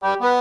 Bye.